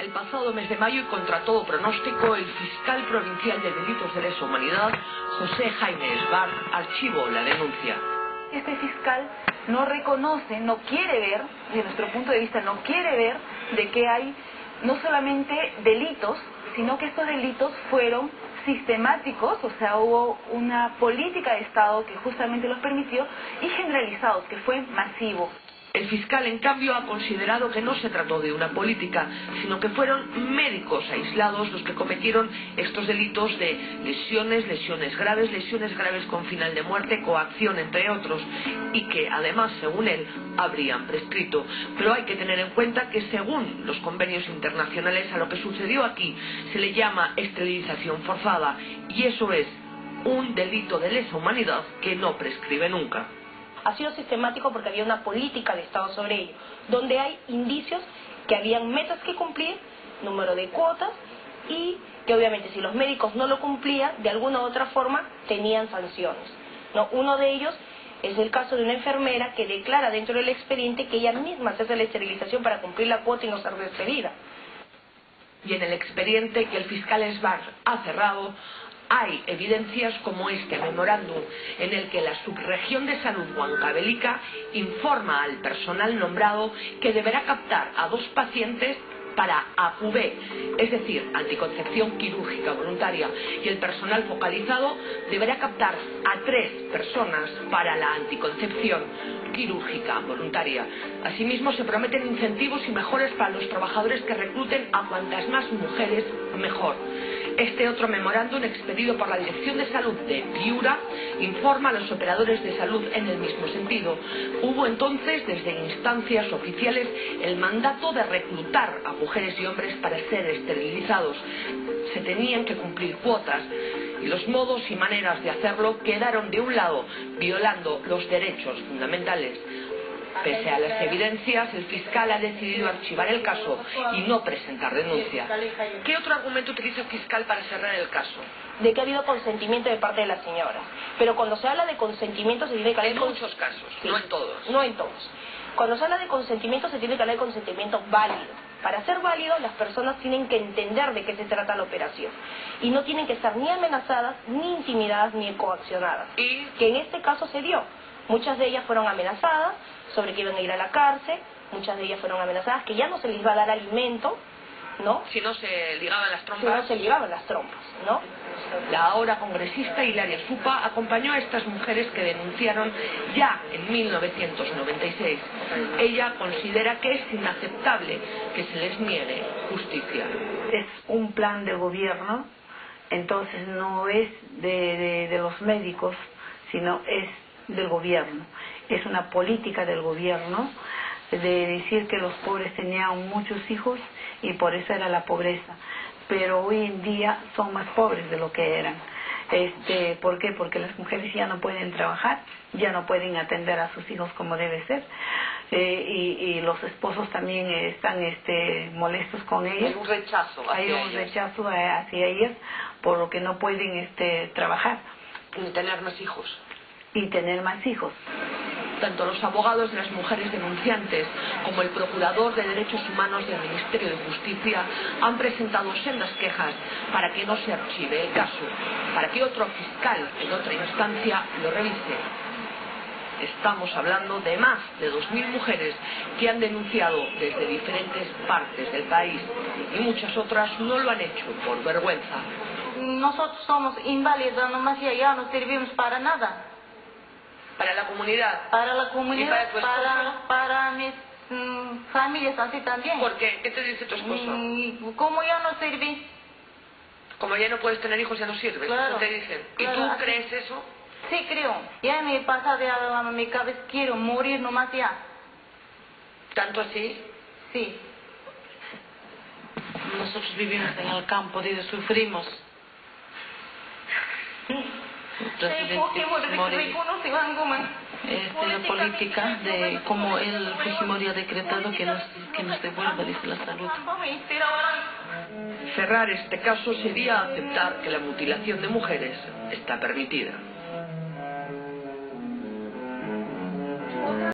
El pasado mes de mayo y contra todo pronóstico, el fiscal provincial de delitos de lesa humanidad, José Jaime Esbar, archivó la denuncia. Este fiscal no reconoce, no quiere ver, desde nuestro punto de vista, no quiere ver de que hay no solamente delitos, sino que estos delitos fueron sistemáticos, o sea, hubo una política de Estado que justamente los permitió, y generalizados, que fue masivo. El fiscal, en cambio, ha considerado que no se trató de una política, sino que fueron médicos aislados los que cometieron estos delitos de lesiones, lesiones graves, lesiones graves con final de muerte, coacción, entre otros, y que además, según él, habrían prescrito. Pero hay que tener en cuenta que, según los convenios internacionales, a lo que sucedió aquí se le llama esterilización forzada, y eso es un delito de lesa humanidad que no prescribe nunca ha sido sistemático porque había una política de Estado sobre ello, donde hay indicios que habían metas que cumplir, número de cuotas y que obviamente si los médicos no lo cumplían, de alguna u otra forma tenían sanciones. ¿no? Uno de ellos es el caso de una enfermera que declara dentro del expediente que ella misma se hace la esterilización para cumplir la cuota y no ser despedida. Y en el expediente que el fiscal Esbar ha cerrado, hay evidencias como este memorándum en el que la subregión de salud huancabélica informa al personal nombrado que deberá captar a dos pacientes para AQV, es decir, anticoncepción quirúrgica voluntaria, y el personal focalizado deberá captar a tres personas para la anticoncepción quirúrgica voluntaria. Asimismo, se prometen incentivos y mejores para los trabajadores que recluten a cuantas más mujeres mejor. Este otro memorándum expedido por la Dirección de Salud de Piura informa a los operadores de salud en el mismo sentido. Hubo entonces, desde instancias oficiales, el mandato de reclutar a mujeres y hombres para ser esterilizados. Se tenían que cumplir cuotas y los modos y maneras de hacerlo quedaron de un lado violando los derechos fundamentales Pese a las evidencias, el fiscal ha decidido archivar el caso y no presentar denuncia. ¿Qué otro argumento utiliza el fiscal para cerrar el caso? De que ha habido consentimiento de parte de la señora. Pero cuando se habla de consentimiento se tiene que hablar... En muchos casos, no en todos. No en todos. Cuando se habla de consentimiento se tiene que hablar de consentimiento válido. Para ser válido, las personas tienen que entender de qué se trata la operación. Y no tienen que estar ni amenazadas, ni intimidadas, ni coaccionadas. ¿Y? Que en este caso se dio. Muchas de ellas fueron amenazadas sobre que iban a ir a la cárcel, muchas de ellas fueron amenazadas que ya no se les iba a dar alimento, ¿no? Si no se ligaban las trompas. Si no se ligaban las trompas, ¿no? La ahora congresista Hilaria Supa acompañó a estas mujeres que denunciaron ya en 1996. Ella considera que es inaceptable que se les niegue justicia. Es un plan de gobierno, entonces no es de, de los médicos, sino es del gobierno. Es una política del gobierno de decir que los pobres tenían muchos hijos y por eso era la pobreza. Pero hoy en día son más pobres de lo que eran. Este, ¿Por qué? Porque las mujeres ya no pueden trabajar, ya no pueden atender a sus hijos como debe ser. Eh, y, los esposos también están este, molestos con ellas. Hay un rechazo hacia Hay un rechazo hacia ellas por lo que no pueden este, trabajar. Ni tener más hijos y tener más hijos. Tanto los abogados de las mujeres denunciantes como el Procurador de Derechos Humanos del Ministerio de Justicia han presentado sendas quejas para que no se archive el caso, para que otro fiscal en otra instancia lo revise. Estamos hablando de más de 2.000 mujeres que han denunciado desde diferentes partes del país y muchas otras no lo han hecho por vergüenza. Nosotros somos inválidos, nomás ya, ya no servimos para nada. Para la comunidad. Para la comunidad, para, para, mis mm, familias así también. ¿Por qué? ¿Qué te dice tu esposo? Mm, ¿Cómo ya no serví? Como ya no puedes tener hijos, ya no sirve. Claro, te dicen. ¿Y tú crees eso? Sí, creo. Ya me pasa de a mi cabeza, quiero morir nomás ya. ¿Tanto así? Sí. Nosotros vivimos en el campo, dice, sufrimos. Este, la política de cómo el Fujimori ha decretado que nos, que nos devuelva la salud. Cerrar este caso sería aceptar que la mutilación de mujeres está permitida.